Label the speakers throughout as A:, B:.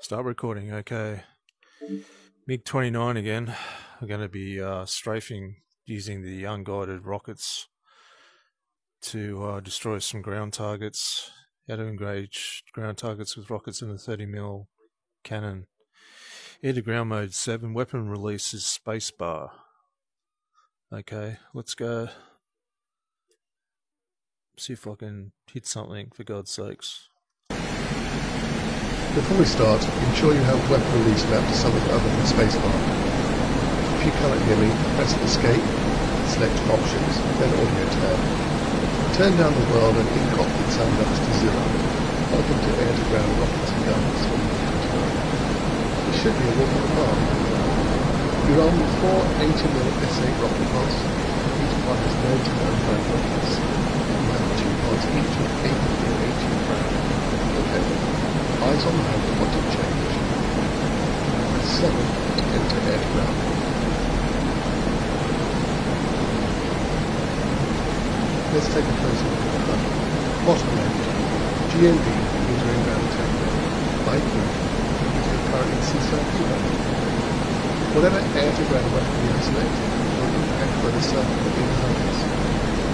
A: Start recording. Okay. MiG 29 again. We're going to be uh, strafing using the unguided rockets to uh, destroy some ground targets. How to engage ground targets with rockets in a 30mm cannon. Air to ground mode 7. Weapon release is spacebar. Okay, let's go. See if I can hit something, for God's sakes.
B: Before we start, ensure you have weapon release left to something other than spacebar. If you cannot hear me, press escape, select options, then audio tab. Turn down the world and in-cockpit sound levels to zero. Welcome to air-to-ground rockets and guns from should be a walk in the. You're on four 80mm S8 rocket pods. Each pod has 90 unmanned rockets. You have two pods each of 80 and 80 round. Okay. Eyes on the hand what to change. 7 to enter air ground. Let's take a closer look at the Bottom left, GMB means inbound tempo. Light blue means we currently CCRP value. Whatever air-to-ground weapon you have selected will impact where the circle.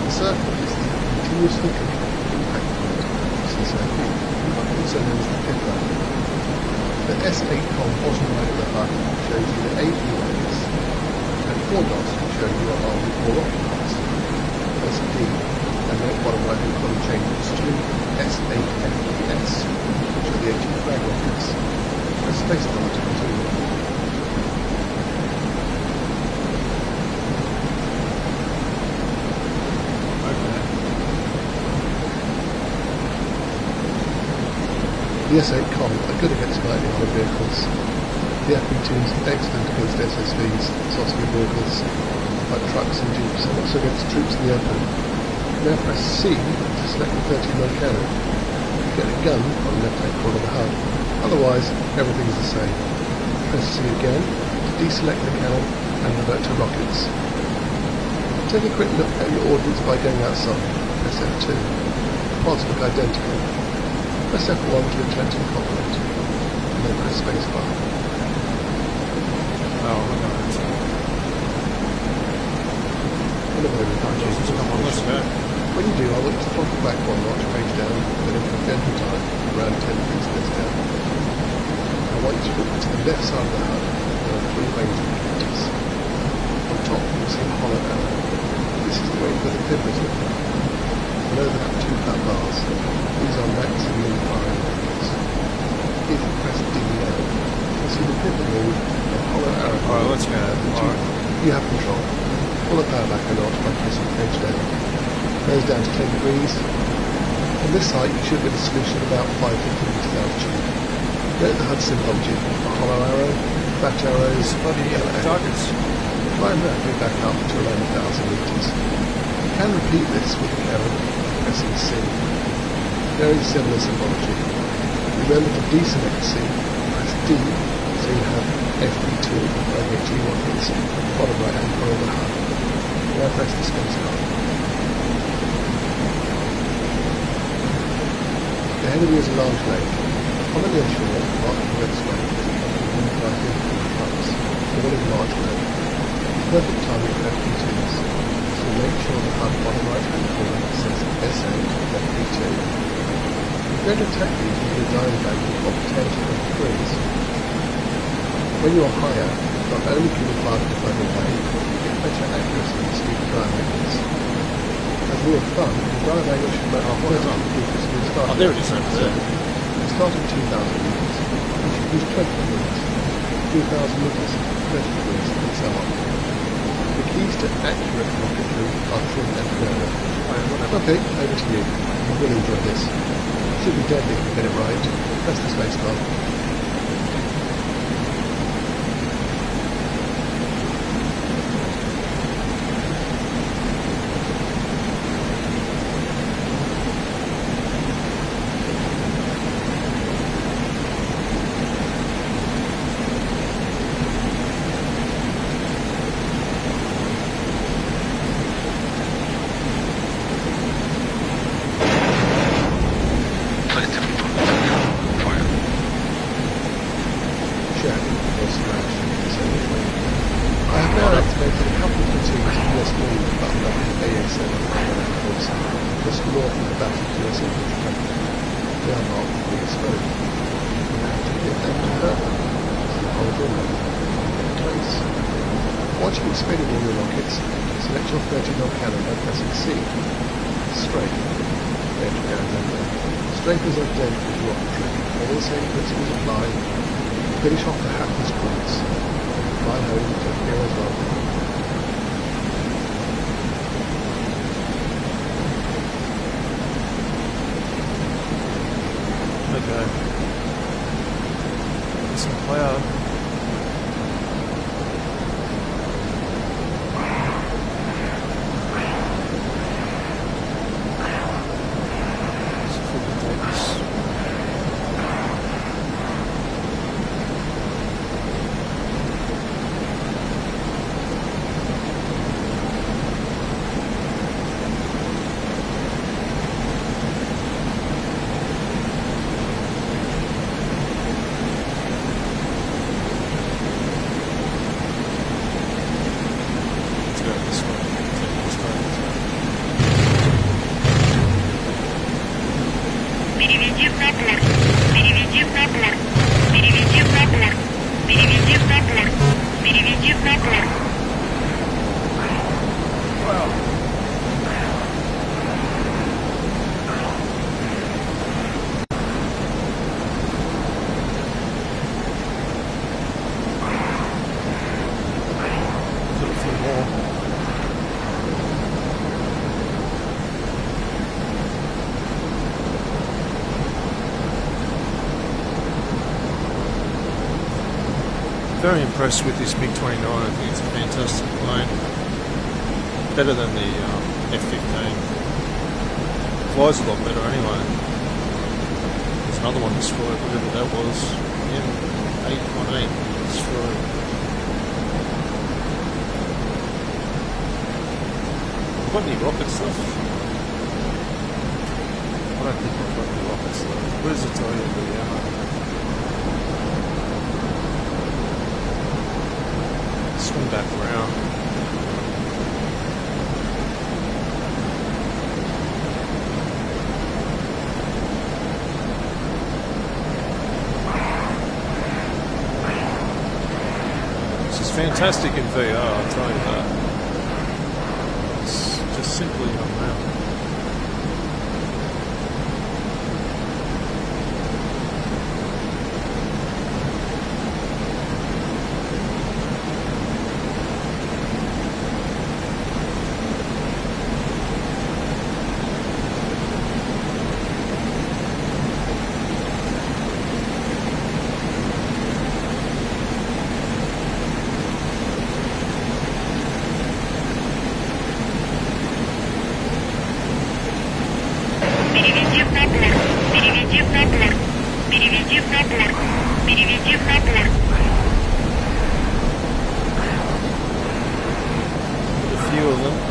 B: The circle is the continuously controlled impact point of CCIP also known as the S8 column bottom right of the HUD shows you the 8 UAVs, and 4 dots show you are with rocket parts. Press D, and then bottom right hand column changes to S8FES, which are the 18 flag rockets. Press spacebar to continue. The S8 Com are good against lightning armored vehicles. The FB2s are excellent against SSVs, Sosky vehicles, like trucks and jeeps, and also against troops in the open. Now press C to select the 30 mm cannon. Get a gun on the left hand corner of the HUD. Otherwise, everything is the same. Press C again to deselect the cannon and revert to rockets. Take a quick look at your ordnance by going outside. Press F2. The pods look identical. Press F1 to return to the cockpit, and then press spacebar.
A: Oh, look at that.
B: Jesus, come on, let's go. When you do, I want you to throttle back one notch, page down, then incremental time, around 10 feet down. I want you to look to the left side of the HUD. There are three range indicators. On top, you'll see a hollow arrow. This is the way where the pivot is looking. Below the two flat bars, these are maximum firing. If you press D now, you'll see the pivot move and hollow arrow.
A: Alright, oh, let's go. Alright.
B: You have control. Pull the power back a lot by pressing page down. Goes down to 10 degrees. On this site, you should get a solution about 550 meters altitude. Note the HUD symbology, a hollow arrow, fat arrows,
A: bloody uh, targets.
B: Climb rapidly back up to around 1,000 meters You can repeat this with the cannon C. Very similar symbology. Remember to deselect C, press D, so you have FB2 running at G1 hits, bottom right hand corner of the HUD. Now press the space bar. Of you is a large lake. On the near shore, marked in red is of moonlight infantry trucks, all in large mode. Perfect timing for FB2s make sure the bottom right hand corner says SA FP2. You're going to attack these with a design value of 10 to 20 degrees. When you are higher, not only can you fire the further away, you get better accuracy and speed angles. As we have fun, the drive angle should match oh, 30 degrees to the start.
A: Oh, there it is over there.
B: Start at 2,000 meters. You should use 20 degrees. 2,000 meters, 30 degrees, and so on. Keys to accurate rocketry are trim and narrow. Okay, over to you. You will enjoy this. Should be deadly if you get it right. Press the spacebar. jacket company. They are marked to be exposed. We have to get them to hurt them, so the whole door in all your rockets, select your 30 mil cannon by pressing C. Strafe. Then go is identical to rocketry. All the same principles apply. Finish off the hapless points. Fly home to heroes welcome.
A: Okay. Some cloud. I'm very impressed with this MiG-29. I think it's a fantastic plane. Better than the um, F-15. Flies a lot better anyway. There's another one destroyed, whatever that was. M818 destroyed. Got any rocket stuff? I don't think I've got any rocket stuff. Where does it tell you the ammo? Swing back around. This is fantastic in VR, I'll tell you that. It's just simply
C: Переведи в Хаплер. Переведи в Хаплер. Переведи в Хаплер. Переведи в Хаплер.
A: a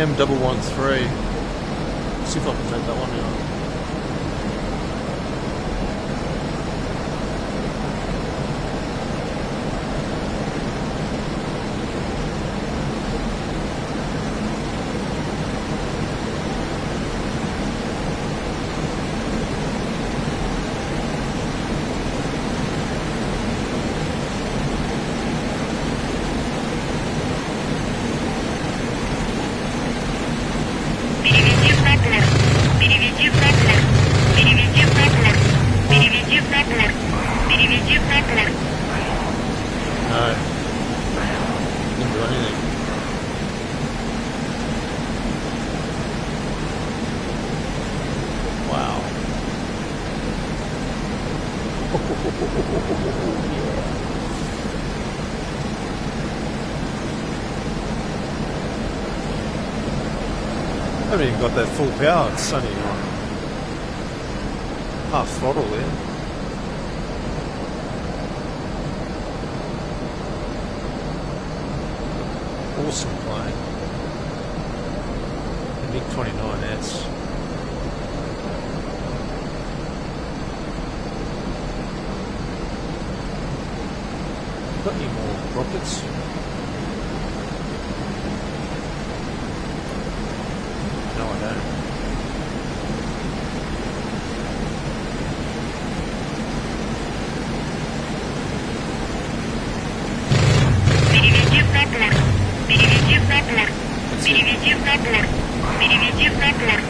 A: M113. See if I can take that one out.
C: Переведи в Теклер. Переведи в
A: Теклер. I haven't even got that full power, it's only uh, half throttle there. Awesome plane. The MiG 29S. Got any more rockets?
C: Magna.